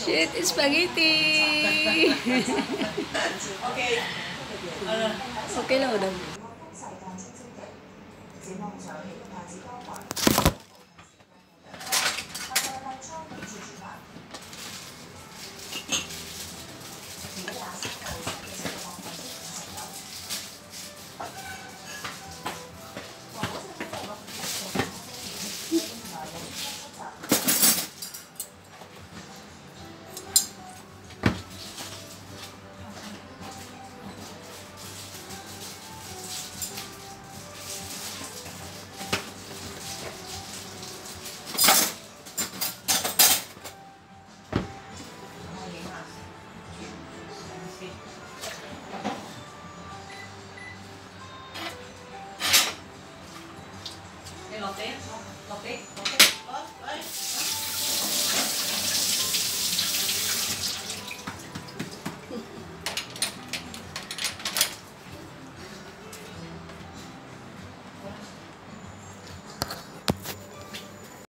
Shit, spaghetti. Oke lah udah. 落地，落地，落地，落地，落地。